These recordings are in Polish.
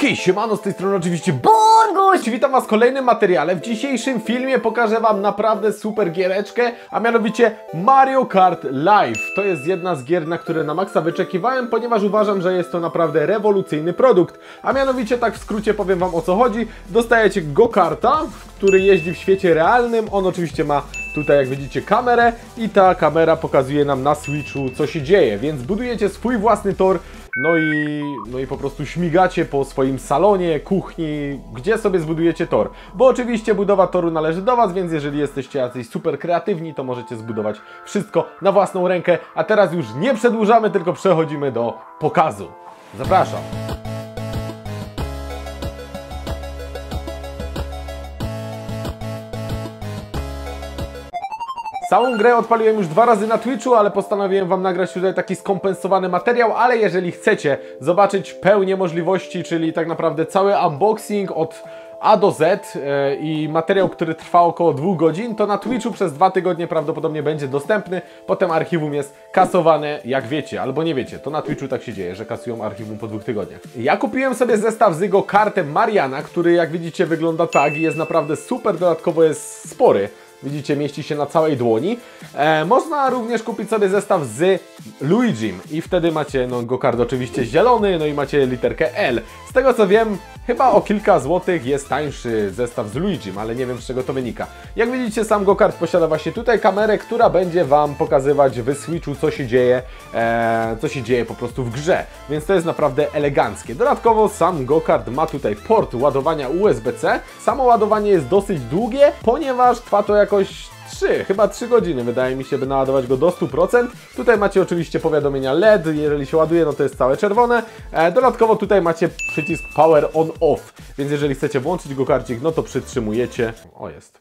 Hej, siemano, z tej strony oczywiście Bongoś! Witam was w kolejnym materiale. W dzisiejszym filmie pokażę wam naprawdę super giereczkę, a mianowicie Mario Kart Live. To jest jedna z gier, na które na maksa wyczekiwałem, ponieważ uważam, że jest to naprawdę rewolucyjny produkt. A mianowicie, tak w skrócie powiem wam o co chodzi. Dostajecie go-karta, który jeździ w świecie realnym. On oczywiście ma tutaj, jak widzicie, kamerę i ta kamera pokazuje nam na Switchu, co się dzieje. Więc budujecie swój własny tor, no i, no i po prostu śmigacie po swoim salonie, kuchni, gdzie sobie zbudujecie tor. Bo oczywiście budowa toru należy do Was, więc jeżeli jesteście jacyś super kreatywni, to możecie zbudować wszystko na własną rękę. A teraz już nie przedłużamy, tylko przechodzimy do pokazu. Zapraszam. Całą grę odpaliłem już dwa razy na Twitchu, ale postanowiłem Wam nagrać tutaj taki skompensowany materiał, ale jeżeli chcecie zobaczyć pełnię możliwości, czyli tak naprawdę cały unboxing od a do Z e, i materiał, który trwa około dwóch godzin, to na Twitchu przez dwa tygodnie prawdopodobnie będzie dostępny. Potem archiwum jest kasowane, jak wiecie, albo nie wiecie. To na Twitchu tak się dzieje, że kasują archiwum po dwóch tygodniach. Ja kupiłem sobie zestaw z jego kartem Mariana, który jak widzicie wygląda tak i jest naprawdę super, dodatkowo jest spory. Widzicie, mieści się na całej dłoni. E, można również kupić sobie zestaw z Luigim i wtedy macie no, go-kart oczywiście zielony, no i macie literkę L. Z tego co wiem, chyba o kilka złotych jest tańszy zestaw z Luigim, ale nie wiem z czego to wynika. Jak widzicie, sam go-kart posiada właśnie tutaj kamerę, która będzie Wam pokazywać w Switchu, co się dzieje, e, co się dzieje po prostu w grze. Więc to jest naprawdę eleganckie. Dodatkowo sam go-kart ma tutaj port ładowania USB-C. Samo ładowanie jest dosyć długie, ponieważ trwa to jak jakoś 3, chyba 3 godziny wydaje mi się, by naładować go do 100%. Tutaj macie oczywiście powiadomienia LED, jeżeli się ładuje, no to jest całe czerwone. E, dodatkowo tutaj macie przycisk Power On Off, więc jeżeli chcecie włączyć go karcik, no to przytrzymujecie. O, jest.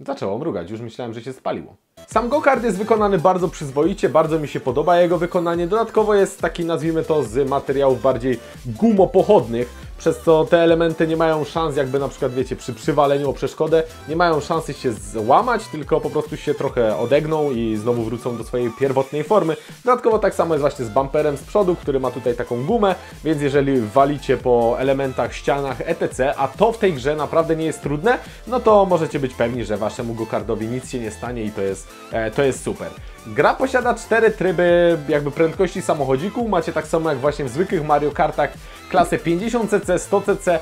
Zaczęło mrugać, już myślałem, że się spaliło. Sam go-kart jest wykonany bardzo przyzwoicie, bardzo mi się podoba jego wykonanie. Dodatkowo jest taki, nazwijmy to, z materiałów bardziej gumopochodnych, przez co te elementy nie mają szans, jakby na przykład, wiecie, przy przywaleniu o przeszkodę, nie mają szansy się złamać, tylko po prostu się trochę odegną i znowu wrócą do swojej pierwotnej formy. Dodatkowo tak samo jest właśnie z bumperem z przodu, który ma tutaj taką gumę, więc jeżeli walicie po elementach, ścianach, etc., a to w tej grze naprawdę nie jest trudne, no to możecie być pewni, że waszemu go-kardowi nic się nie stanie i to jest, e, to jest super. Gra posiada cztery tryby jakby prędkości samochodziku. Macie tak samo jak właśnie w zwykłych Mario Kartach klasę 50cc, 100cc,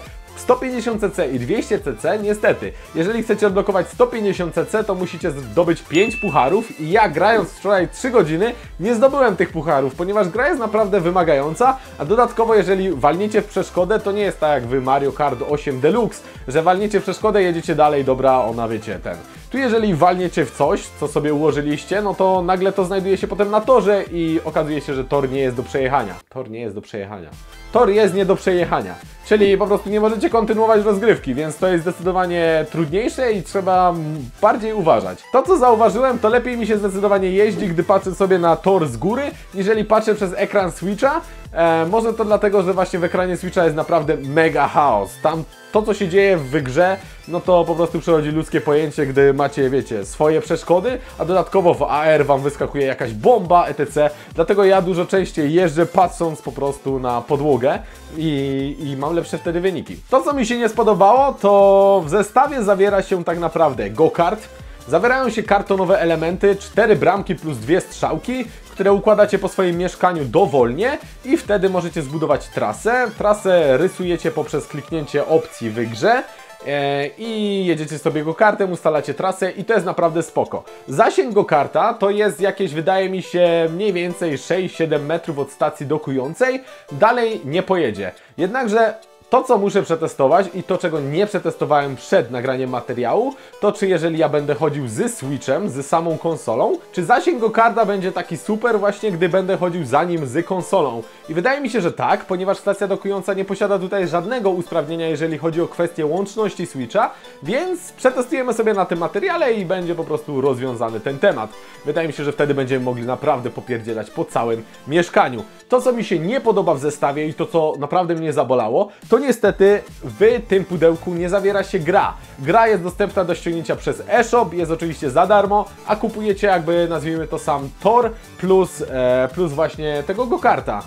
150cc i 200cc, niestety, jeżeli chcecie odblokować 150cc, to musicie zdobyć 5 pucharów i ja grając wczoraj 3 godziny nie zdobyłem tych pucharów, ponieważ gra jest naprawdę wymagająca, a dodatkowo jeżeli walniecie w przeszkodę, to nie jest tak jak w Mario Kart 8 Deluxe, że walniecie w przeszkodę, jedziecie dalej, dobra, ona wiecie, ten. Tu jeżeli walniecie w coś, co sobie ułożyliście, no to nagle to znajduje się potem na torze i okazuje się, że tor nie jest do przejechania. Tor nie jest do przejechania. Tor jest nie do przejechania. Czyli po prostu nie możecie kontynuować rozgrywki, więc to jest zdecydowanie trudniejsze i trzeba bardziej uważać. To co zauważyłem, to lepiej mi się zdecydowanie jeździ, gdy patrzę sobie na tor z góry, niżeli patrzę przez ekran Switcha. E, może to dlatego, że właśnie w ekranie Switcha jest naprawdę mega chaos. Tam to, co się dzieje w grze, no to po prostu przechodzi ludzkie pojęcie, gdy macie, wiecie, swoje przeszkody, a dodatkowo w AR Wam wyskakuje jakaś bomba, etc. Dlatego ja dużo częściej jeżdżę patrząc po prostu na podłogę i, i mam lepsze wtedy wyniki. To, co mi się nie spodobało, to w zestawie zawiera się tak naprawdę go-kart, Zawierają się kartonowe elementy, cztery bramki plus dwie strzałki, które układacie po swoim mieszkaniu dowolnie i wtedy możecie zbudować trasę. Trasę rysujecie poprzez kliknięcie opcji w grze e, i jedziecie sobie go kartem, ustalacie trasę i to jest naprawdę spoko. Zasięg go karta to jest jakieś, wydaje mi się, mniej więcej 6-7 metrów od stacji dokującej. Dalej nie pojedzie. Jednakże to, co muszę przetestować i to, czego nie przetestowałem przed nagraniem materiału, to czy jeżeli ja będę chodził z Switchem, z samą konsolą, czy zasięg go karda będzie taki super właśnie, gdy będę chodził za nim z konsolą. I wydaje mi się, że tak, ponieważ stacja dokująca nie posiada tutaj żadnego usprawnienia, jeżeli chodzi o kwestię łączności Switcha, więc przetestujemy sobie na tym materiale i będzie po prostu rozwiązany ten temat. Wydaje mi się, że wtedy będziemy mogli naprawdę popierdzielać po całym mieszkaniu. To, co mi się nie podoba w zestawie i to, co naprawdę mnie zabolało, to niestety w tym pudełku nie zawiera się gra. Gra jest dostępna do ściągnięcia przez eShop, jest oczywiście za darmo, a kupujecie jakby nazwijmy to sam Tor plus, e, plus właśnie tego go karta.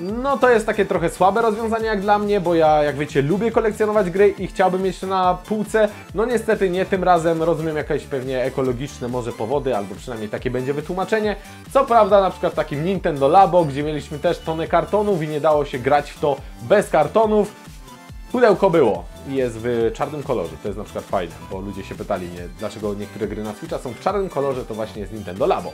no to jest takie trochę słabe rozwiązanie jak dla mnie, bo ja, jak wiecie, lubię kolekcjonować gry i chciałbym mieć to na półce. No niestety nie tym razem, rozumiem jakieś pewnie ekologiczne może powody, albo przynajmniej takie będzie wytłumaczenie. Co prawda na przykład w takim Nintendo Labo, gdzie mieliśmy też tonę kartonów i nie dało się grać w to bez kartonów, pudełko było i jest w czarnym kolorze. To jest na przykład fajne, bo ludzie się pytali mnie, dlaczego niektóre gry na Switcha są w czarnym kolorze, to właśnie jest Nintendo Labo.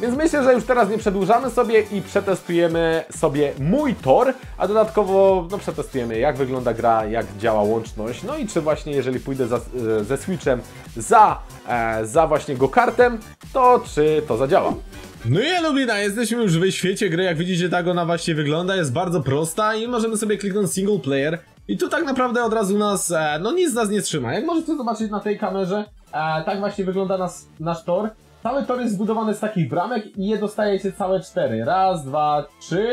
Więc myślę, że już teraz nie przedłużamy sobie i przetestujemy sobie mój tor, a dodatkowo no, przetestujemy jak wygląda gra, jak działa łączność, no i czy właśnie jeżeli pójdę za, e, ze Switchem za, e, za właśnie go-kartem, to czy to zadziała. No i Lubina, jesteśmy już w świecie gry, jak widzicie tak ona właśnie wygląda, jest bardzo prosta i możemy sobie kliknąć single player i tu tak naprawdę od razu nas, e, no nic nas nie trzyma. Jak możecie zobaczyć na tej kamerze, e, tak właśnie wygląda nas, nasz tor. Cały tor jest zbudowany z takich bramek i je dostajecie całe cztery. Raz, dwa, trzy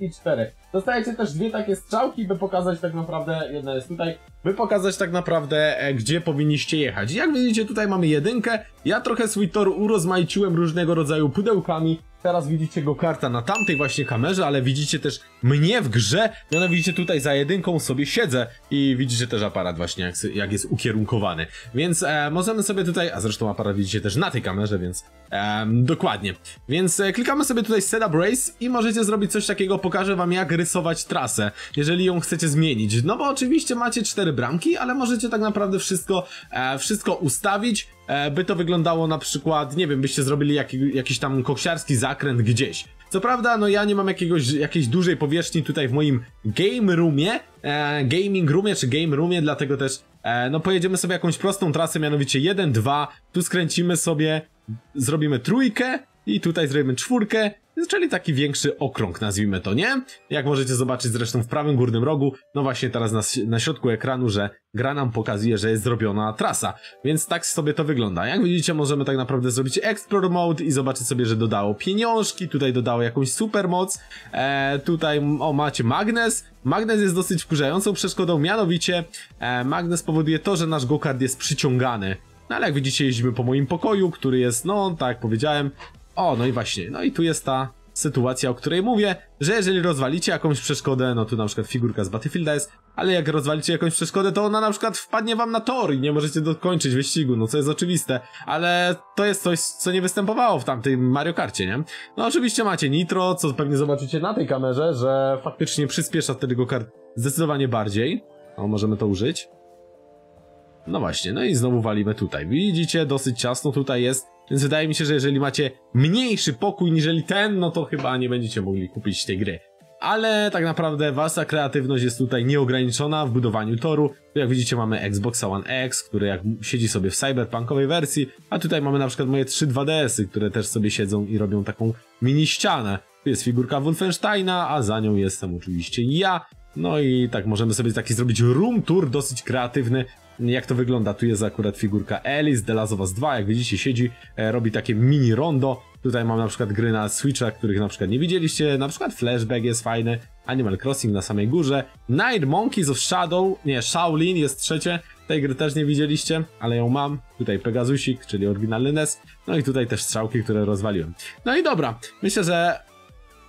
i cztery. Dostajecie też dwie takie strzałki, by pokazać tak naprawdę, jedna jest tutaj, by pokazać tak naprawdę, e, gdzie powinniście jechać. Jak widzicie, tutaj mamy jedynkę. Ja trochę swój tor urozmaiciłem różnego rodzaju pudełkami. Teraz widzicie go karta na tamtej właśnie kamerze, ale widzicie też mnie w grze. Mianowicie tutaj za jedynką sobie siedzę i widzicie też aparat właśnie jak, jak jest ukierunkowany. Więc e, możemy sobie tutaj, a zresztą aparat widzicie też na tej kamerze, więc e, dokładnie. Więc e, klikamy sobie tutaj Setup Race i możecie zrobić coś takiego, pokażę wam jak rysować trasę, jeżeli ją chcecie zmienić. No bo oczywiście macie cztery bramki, ale możecie tak naprawdę wszystko, e, wszystko ustawić, e, by to wyglądało na przykład, nie wiem, byście zrobili jaki, jakiś tam koksiarski zakręt gdzieś. Co prawda, no ja nie mam jakiegoś, jakiejś dużej powierzchni tutaj w moim game roomie, e, gaming roomie czy game roomie, dlatego też e, no pojedziemy sobie jakąś prostą trasę, mianowicie 1, 2, tu skręcimy sobie, zrobimy trójkę i tutaj zrobimy czwórkę czyli taki większy okrąg, nazwijmy to, nie? Jak możecie zobaczyć zresztą w prawym górnym rogu, no właśnie teraz na, na środku ekranu, że gra nam pokazuje, że jest zrobiona trasa, więc tak sobie to wygląda. Jak widzicie, możemy tak naprawdę zrobić Explore Mode i zobaczyć sobie, że dodało pieniążki, tutaj dodało jakąś supermoc, e, tutaj, o, macie magnes. Magnes jest dosyć wkurzającą przeszkodą, mianowicie e, magnes powoduje to, że nasz go-kart jest przyciągany. No ale jak widzicie, jeździmy po moim pokoju, który jest, no, tak powiedziałem, o, no i właśnie, no i tu jest ta sytuacja, o której mówię, że jeżeli rozwalicie jakąś przeszkodę, no tu na przykład figurka z Battlefielda jest, ale jak rozwalicie jakąś przeszkodę, to ona na przykład wpadnie wam na tor i nie możecie dokończyć wyścigu, no co jest oczywiste, ale to jest coś, co nie występowało w tamtej Mario Karcie, nie? No oczywiście macie nitro, co pewnie zobaczycie na tej kamerze, że faktycznie przyspiesza wtedy kart zdecydowanie bardziej. O, możemy to użyć. No właśnie, no i znowu walimy tutaj. Widzicie, dosyć ciasno tutaj jest. Więc wydaje mi się, że jeżeli macie mniejszy pokój niżeli ten, no to chyba nie będziecie mogli kupić tej gry. Ale tak naprawdę wasza kreatywność jest tutaj nieograniczona w budowaniu toru. Jak widzicie mamy Xbox One X, który jak siedzi sobie w cyberpunkowej wersji, a tutaj mamy na przykład moje 3 2DS-y, które też sobie siedzą i robią taką mini ścianę. Tu jest figurka Wolfensteina, a za nią jestem oczywiście ja. No i tak możemy sobie taki zrobić room tour dosyć kreatywny, jak to wygląda. Tu jest akurat figurka Alice, The Last of Us 2, jak widzicie siedzi, e, robi takie mini rondo. Tutaj mam na przykład gry na Switcha, których na przykład nie widzieliście, na przykład Flashback jest fajny, Animal Crossing na samej górze, Night Monkeys of Shadow, nie, Shaolin jest trzecie, tej gry też nie widzieliście, ale ją mam. Tutaj Pegasusik, czyli oryginalny NES. No i tutaj też strzałki, które rozwaliłem. No i dobra, myślę, że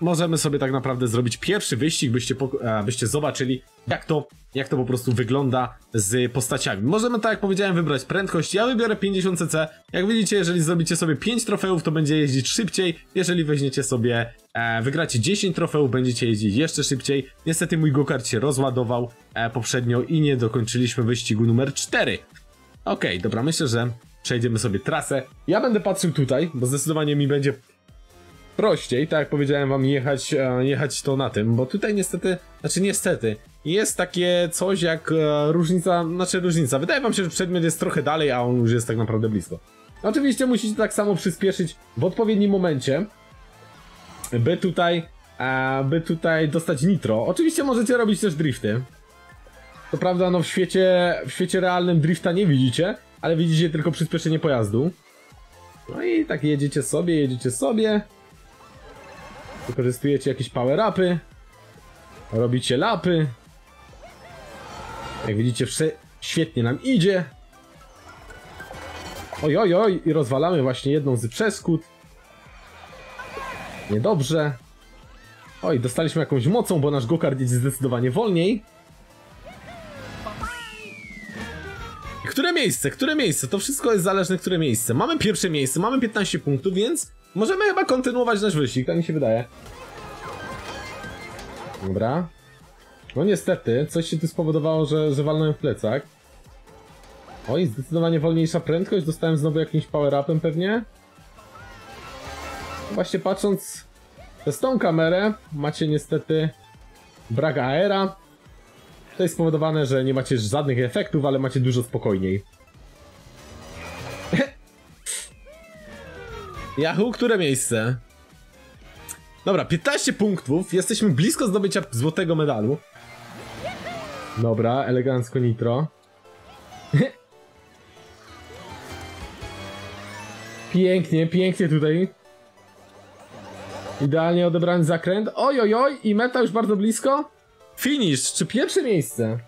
możemy sobie tak naprawdę zrobić pierwszy wyścig, byście, e, byście zobaczyli, jak to, jak to po prostu wygląda z postaciami. Możemy, tak jak powiedziałem, wybrać prędkość. Ja wybiorę 50cc. Jak widzicie, jeżeli zrobicie sobie 5 trofeów, to będzie jeździć szybciej. Jeżeli weźmiecie sobie, e, wygracie 10 trofeów, będziecie jeździć jeszcze szybciej. Niestety mój gokart się rozładował e, poprzednio i nie dokończyliśmy wyścigu numer 4. Okej, okay, dobra, myślę, że przejdziemy sobie trasę. Ja będę patrzył tutaj, bo zdecydowanie mi będzie prościej, tak jak powiedziałem wam, jechać, e, jechać to na tym, bo tutaj niestety, znaczy niestety, jest takie coś jak e, różnica, znaczy różnica. Wydaje wam się, że przedmiot jest trochę dalej, a on już jest tak naprawdę blisko. Oczywiście musicie tak samo przyspieszyć w odpowiednim momencie, by tutaj, e, by tutaj dostać nitro. Oczywiście możecie robić też drifty. To prawda, no w świecie, w świecie realnym drifta nie widzicie, ale widzicie tylko przyspieszenie pojazdu. No i tak jedziecie sobie, jedziecie sobie. Wykorzystujecie jakieś power-upy. Robicie lapy. Jak widzicie, świetnie nam idzie. Oj, oj, oj, i rozwalamy właśnie jedną z przeskód. Niedobrze. Oj, dostaliśmy jakąś mocą, bo nasz go-kart jedzie zdecydowanie wolniej. Które miejsce? Które miejsce? To wszystko jest zależne, które miejsce. Mamy pierwsze miejsce, mamy 15 punktów, więc możemy chyba kontynuować nasz wyścig, tak mi się wydaje. Dobra. No niestety, coś się tu spowodowało, że, że walnąłem w plecak. Oj, zdecydowanie wolniejsza prędkość, dostałem znowu jakimś power-upem pewnie. Właśnie patrząc przez tą kamerę, macie niestety brak aera. To jest spowodowane, że nie macie żadnych efektów, ale macie dużo spokojniej. Yahoo, które miejsce? Dobra, 15 punktów. Jesteśmy blisko zdobycia złotego medalu. Dobra, elegancko nitro. pięknie, pięknie tutaj. Idealnie odebrany zakręt. Oj, oj, oj, i meta już bardzo blisko. Finish, czy pierwsze miejsce?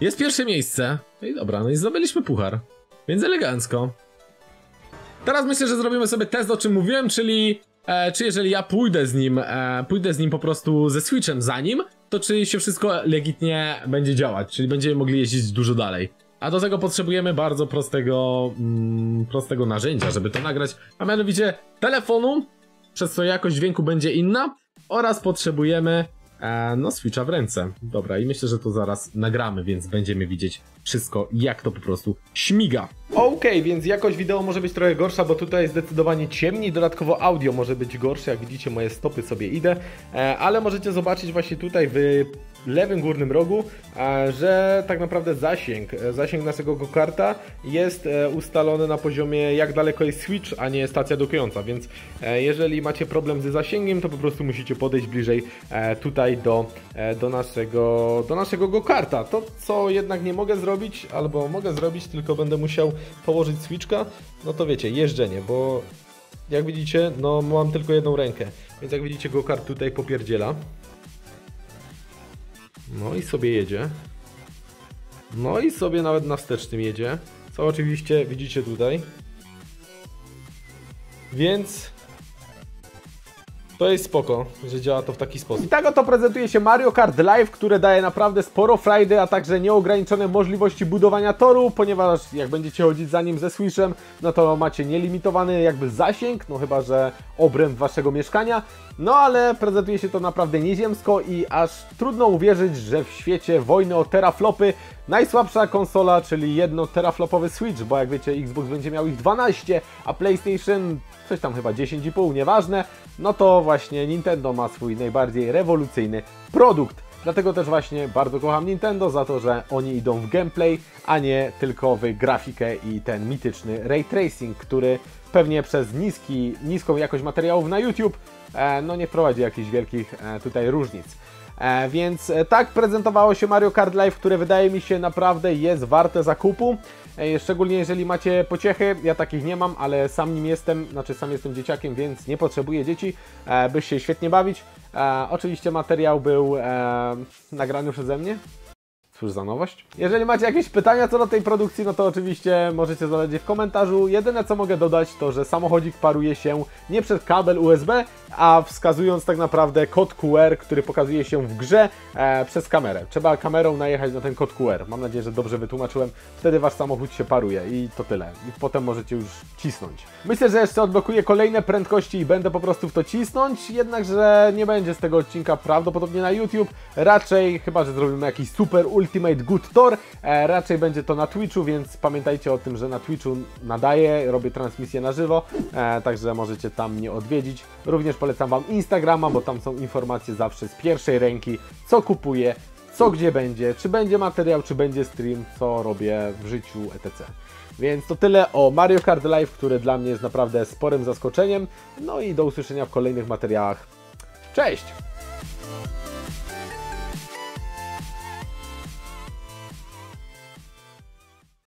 Jest pierwsze miejsce. No i dobra, no i zdobyliśmy puchar. Więc elegancko. Teraz myślę, że zrobimy sobie test, o czym mówiłem, czyli e, czy jeżeli ja pójdę z nim, e, pójdę z nim po prostu ze Switchem za nim, to czy się wszystko legitnie będzie działać, czyli będziemy mogli jeździć dużo dalej. A do tego potrzebujemy bardzo prostego, mm, prostego narzędzia, żeby to nagrać, a mianowicie telefonu, przez co jakość dźwięku będzie inna oraz potrzebujemy no Switcha w ręce. Dobra, i myślę, że to zaraz nagramy, więc będziemy widzieć wszystko, jak to po prostu śmiga. Okej, okay, więc jakość wideo może być trochę gorsza, bo tutaj jest zdecydowanie ciemniej, dodatkowo audio może być gorsze, jak widzicie moje stopy sobie idę, e, ale możecie zobaczyć właśnie tutaj w lewym górnym rogu, że tak naprawdę zasięg, e, zasięg naszego go-karta jest e, ustalony na poziomie jak daleko jest switch, a nie stacja dokująca, więc e, jeżeli macie problem ze zasięgiem, to po prostu musicie podejść bliżej tutaj do, do naszego, do naszego go-karta. To co jednak nie mogę zrobić, albo mogę zrobić, tylko będę musiał położyć switchka, no to wiecie, jeżdżenie, bo jak widzicie, no mam tylko jedną rękę, więc jak widzicie go-kart tutaj popierdziela. No i sobie jedzie. No i sobie nawet na wstecznym jedzie. Co oczywiście widzicie tutaj. Więc to jest spoko, że działa to w taki sposób. I tak oto prezentuje się Mario Kart Live, które daje naprawdę sporo frajdy, a także nieograniczone możliwości budowania toru, ponieważ jak będziecie chodzić za nim ze Switchem, no to macie nielimitowany jakby zasięg, no chyba, że obręb waszego mieszkania. No ale prezentuje się to naprawdę nieziemsko i aż trudno uwierzyć, że w świecie wojny o teraflopy najsłabsza konsola, czyli jedno teraflopowy Switch, bo jak wiecie Xbox będzie miał ich 12, a PlayStation coś tam chyba 10,5, nieważne, no to właśnie Nintendo ma swój najbardziej rewolucyjny produkt. Dlatego też właśnie bardzo kocham Nintendo za to, że oni idą w gameplay, a nie tylko w grafikę i ten mityczny ray tracing, który pewnie przez niski, niską jakość materiałów na YouTube no nie wprowadzi jakichś wielkich e, tutaj różnic. E, więc e, tak prezentowało się Mario Kart Live, które wydaje mi się naprawdę jest warte zakupu. E, szczególnie jeżeli macie pociechy, ja takich nie mam, ale sam nim jestem, znaczy sam jestem dzieciakiem, więc nie potrzebuję dzieci, by się świetnie bawić. Oczywiście materiał był nagrany przeze mnie, Cóż za nowość. Jeżeli macie jakieś pytania co do tej produkcji, no to oczywiście możecie zadać je w komentarzu. Jedyne co mogę dodać to, że samochodzik paruje się nie przez kabel USB, a wskazując tak naprawdę kod QR, który pokazuje się w grze e, przez kamerę. Trzeba kamerą najechać na ten kod QR. Mam nadzieję, że dobrze wytłumaczyłem. Wtedy Wasz samochód się paruje i to tyle. I potem możecie już cisnąć. Myślę, że jeszcze odblokuję kolejne prędkości i będę po prostu w to cisnąć, jednakże nie będzie z tego odcinka prawdopodobnie na YouTube. Raczej, chyba że zrobimy jakiś super Ultimate Good Tour, e, raczej będzie to na Twitchu, więc pamiętajcie o tym, że na Twitchu nadaję, robię transmisję na żywo, e, także możecie tam mnie odwiedzić. Również polecam Wam Instagrama, bo tam są informacje zawsze z pierwszej ręki, co kupuję, co gdzie będzie, czy będzie materiał, czy będzie stream, co robię w życiu, etc. Więc to tyle o Mario Kart Live, który dla mnie jest naprawdę sporym zaskoczeniem. No i do usłyszenia w kolejnych materiałach. Cześć!